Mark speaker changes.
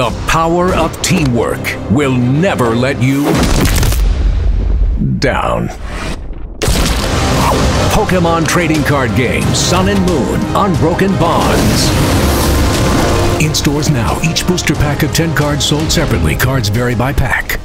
Speaker 1: The power of teamwork will never let you down. Pokemon trading card game Sun and Moon Unbroken Bonds. In stores now, each booster pack of 10 cards sold separately. Cards vary by pack.